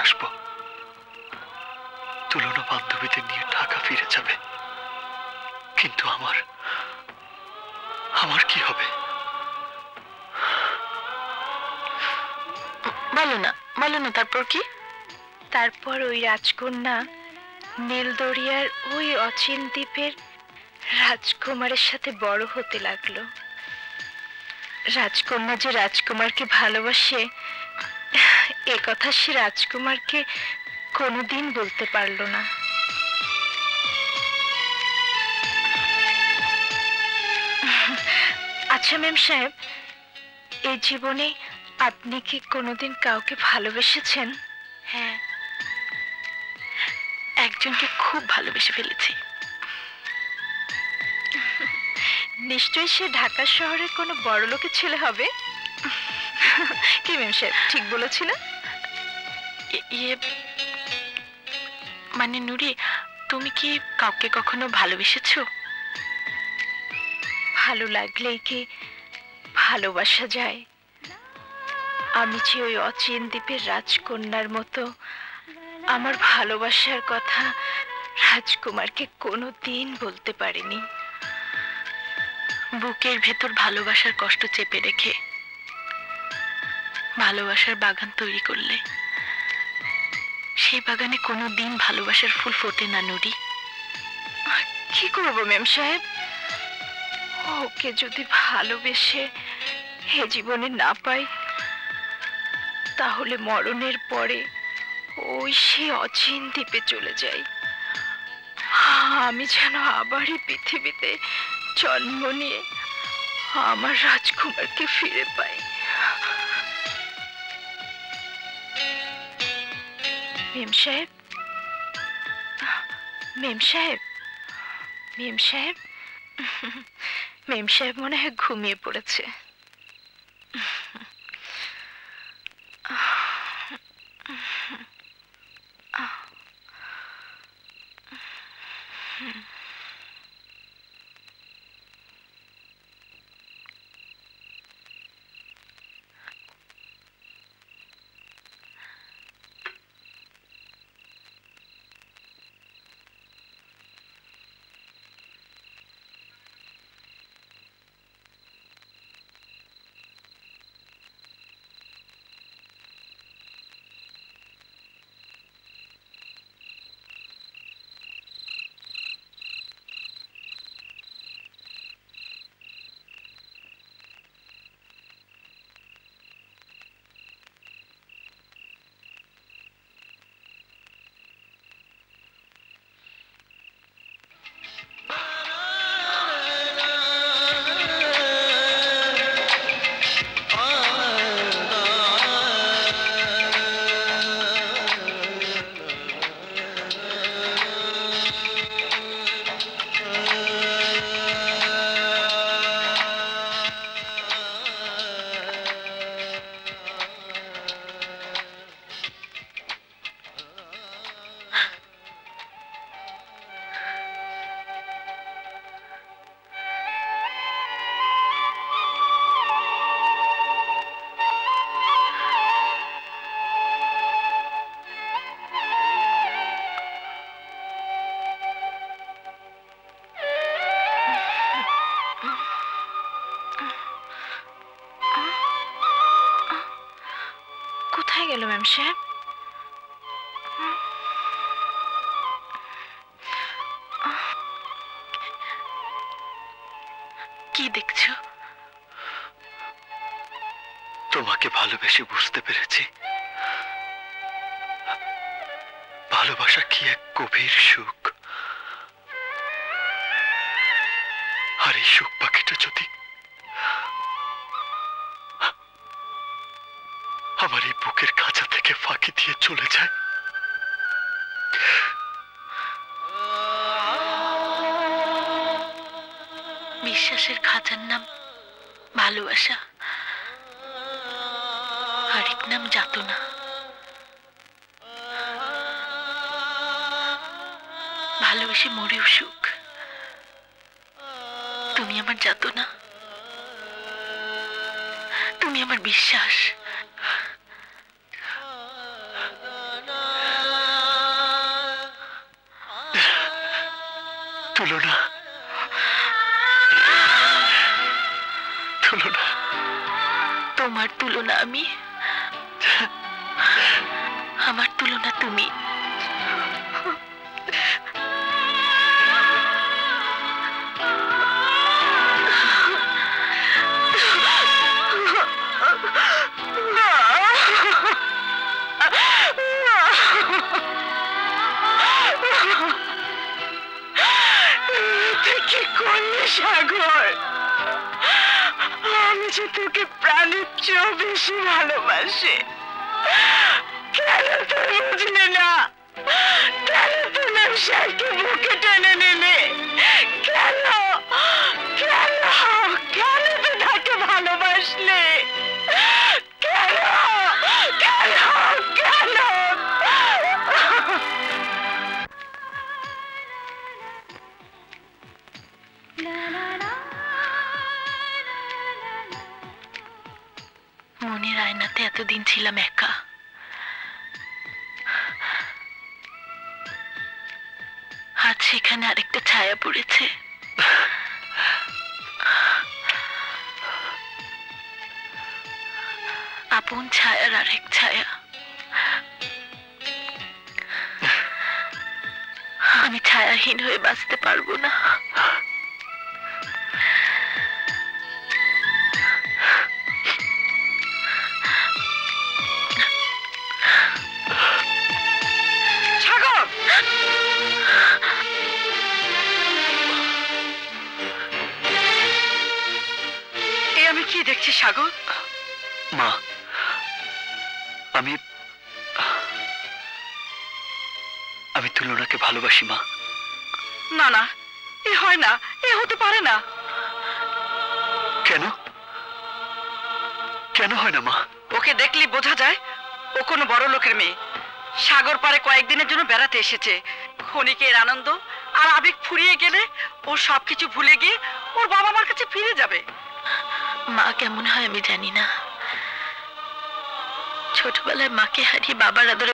আসব। তুলনা বান্ধবীদের নিয়ে ঢাকা ফিরে যাবে। কিন্তু আমার আমার কি হবে? বলো না বলো না তারপর কি? তারপর ওই রাজকন্যা নীলদরিয়ার ওই অচিন দ্বীপের রাজকুমারের সাথে বড় হতে লাগল। রাজকন্যা যে রাজকুমারকে ভালোবাসে এ কথা সে রাজকুমারকে কোনোদিন বলতে পারল না। আচ্ছা ম্যাম সাহেব এই জীবনে আপনি কি কোনোদিন কাউকে ভালোবেসেছেন? হ্যাঁ। একজনকে খুব ভালোবেসে ফেলেছি। নিশ্চয়ই সে ঢাকা শহরের কোনো বড় লোকের ছেলে হবে? কি ম্যাম সাহেব ঠিক বলেছিল ই- ইয়ে মানে নুরি তুমি কি কাউকে কখনো ভালোবেসেছো? ভালো লাগলেই কি ভালোবাসা যায়? আমি যে ওই অচিন দ্বীপের রাজকন্যার মতো আমার ভালোবাসার কথা রাজকুমারকে কোনো দিন বলতে পারিনি। বুকের ভেতর ভালোবাসার কষ্ট চেপে রেখে ভালোবাসার বাগান তৈরি করলে। সেই বাগানে কোনো দিন ভালোবাসার ফুল ফোটে না, নুরি। কি করব ম্যাম সাহেব? ওকে যদি ভালোবেসে হে জীবনে না পাই, তাহলে মরণের পরে ওই সে অচিন দ্বীপে চলে যাই। আমি যেন আবারই পৃথিবীতে জন্ম নিয়ে আমার রাজকুমারকে ফিরে পাই। মেম সাহেব? মেম সাহেব? মেম সাহেব? মেম সাহেব মনে হয় ঘুমিয়ে পড়েছে। ম্যাম সাহেব কি দেখছ তোমাকে ভালোবেসে বুঝতে পেরেছি। ভালোবাসা কি এক গভীর সুখ। আর এই সুখ পাখিটা যদি চলে যায়। বিশ্বাসের খাঁচার নাম ভালোবাসা আরেক নাম যাতনা। ভালোবেসে মরেও সুখ। তুমি আমার যাতনা। তুমি আমার বিশ্বাস। তুলনা তুলনা তোমার তুলনা আমি। আমার তুলনা তুমি। কি সাগর? আমি যে তোকে প্রাণের বেশি ভালোবাসি। কেন তুই বুঝলি না? কেন তুই ব্যবসায়কে বুকে টেনে আয়নাতে এতদিন ছিলাম একা। আজ সেখানে আরেকটা ছায়া পড়েছে। আপন ছায়ার আরেক ছায়া। আমি ছায়াহীন হয়ে বাঁচতে পারব না। এ আমি কি দেখছি সাগর? মা আমি আমি তুলনাকে ভালোবাসি মা। না না এ হয় না এ হতে পারে না। কেন? কেন হয় না মা? ওকে দেখলি বোঝা যায় ও কোনো বড় লোকের মেয়ে। সাগর পারে কয়েকদিনের জন্য বেড়াতে এসেছে। ক্ষণিকের আনন্দ আর আবেগ ফুরিয়ে গেলে ও সবকিছু ভুলে গিয়ে ওর বাবা মার কাছে ফিরে যাবে। মা কেমন হয় আমি জানি না। ছোটবেলায় মাকে হারিয়ে বাবার আদরে